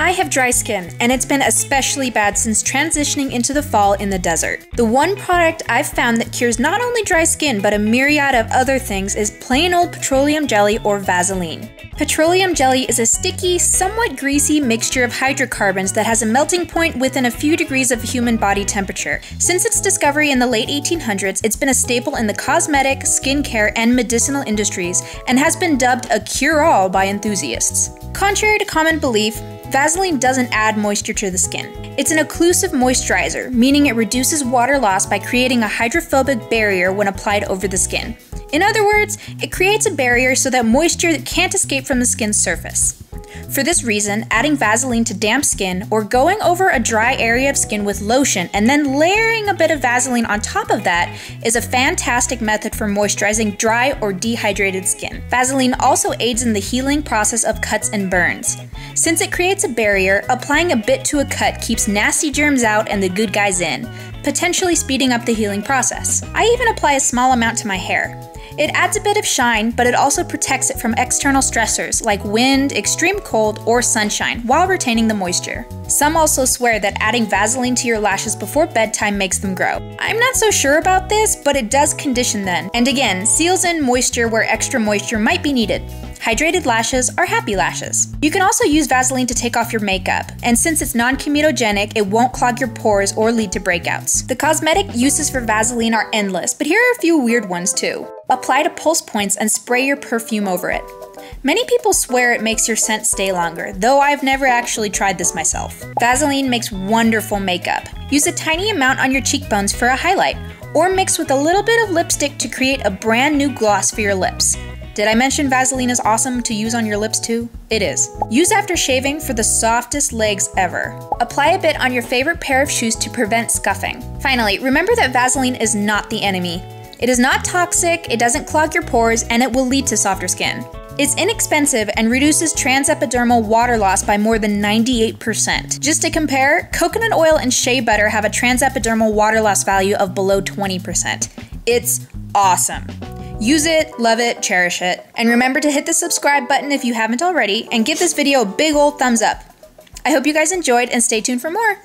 I have dry skin, and it's been especially bad since transitioning into the fall in the desert. The one product I've found that cures not only dry skin but a myriad of other things is plain old petroleum jelly or Vaseline. Petroleum jelly is a sticky, somewhat greasy mixture of hydrocarbons that has a melting point within a few degrees of human body temperature. Since its discovery in the late 1800s, it's been a staple in the cosmetic, skincare, and medicinal industries and has been dubbed a cure all by enthusiasts. Contrary to common belief, Vaseline doesn't add moisture to the skin. It's an occlusive moisturizer, meaning it reduces water loss by creating a hydrophobic barrier when applied over the skin. In other words, it creates a barrier so that moisture can't escape from the skin's surface. For this reason, adding Vaseline to damp skin or going over a dry area of skin with lotion and then layering a bit of Vaseline on top of that is a fantastic method for moisturizing dry or dehydrated skin. Vaseline also aids in the healing process of cuts and burns. Since it creates a barrier, applying a bit to a cut keeps nasty germs out and the good guys in, potentially speeding up the healing process. I even apply a small amount to my hair. It adds a bit of shine, but it also protects it from external stressors like wind, extreme cold, or sunshine while retaining the moisture. Some also swear that adding Vaseline to your lashes before bedtime makes them grow. I'm not so sure about this, but it does condition them, and again, seals in moisture where extra moisture might be needed. Hydrated lashes are happy lashes. You can also use Vaseline to take off your makeup, and since it's non comedogenic, it won't clog your pores or lead to breakouts. The cosmetic uses for Vaseline are endless, but here are a few weird ones too. Apply to pulse points and spray your perfume over it. Many people swear it makes your scent stay longer, though I've never actually tried this myself. Vaseline makes wonderful makeup. Use a tiny amount on your cheekbones for a highlight, or mix with a little bit of lipstick to create a brand new gloss for your lips. Did I mention Vaseline is awesome to use on your lips too? It is. Use after shaving for the softest legs ever. Apply a bit on your favorite pair of shoes to prevent scuffing. Finally, remember that Vaseline is not the enemy. It is not toxic, it doesn't clog your pores, and it will lead to softer skin. It's inexpensive and reduces transepidermal water loss by more than 98%. Just to compare, coconut oil and shea butter have a transepidermal water loss value of below 20%. It's awesome. Use it, love it, cherish it. And remember to hit the subscribe button if you haven't already, and give this video a big old thumbs up. I hope you guys enjoyed and stay tuned for more.